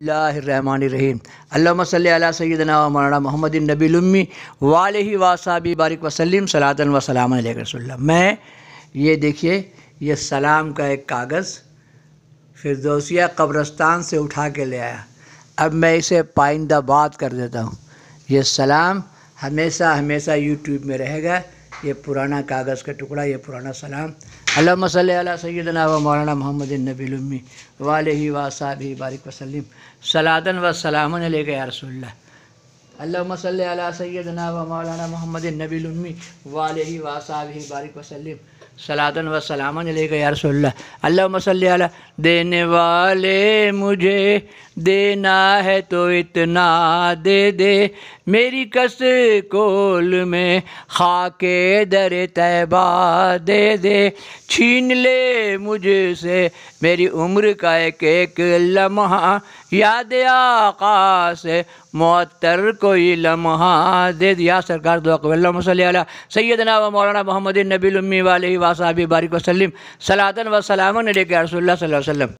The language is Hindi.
रहीम अल्लाम सैदना मौलाना मोहम्मद नबीलुम्मी वाल वासाबी बारिक वसलम सलातन व सलाम रसोल्ला मैं, ये देखिए, ये सलाम का एक कागज़ फिरदौसिया कब्रस्तान से उठा के ले आया। अब मैं इसे पाइंदा बात कर देता हूँ। ये सलाम हमेशा हमेशा यूट्यूब में रहेगा। ये पुराना कागज़ का टुकड़ा, ये पुराना सलाम। अल्लाह मसल सैदना व मौलाना मोहम्मद नबीलमी वाल ही वासाब बारिक वसलम सलादन व सलाम गया रसोल्ला अल्लाह सल सैदना व मौलाना मोहम्मद नबीलुम्मी वाल वासाब बारिक वसलम सलातन व सलाम या रसोल्ला अल्लाह मसल देने वाले मुझे देना है तो इतना दे दे। मेरी कस कोल में खाके दर तैबा दे दे। छीन ले मुझसे मेरी उम्र का एक एक लम्हा। याद आकाश से मअतर कोई लम्हा दे दिया सरकार दुआ कबल्ला सैदना व मौलाना मोहम्मद नबी वाल वासाबी बारिक वसलम सलातन व सलामन रसोल्ला वसल्लम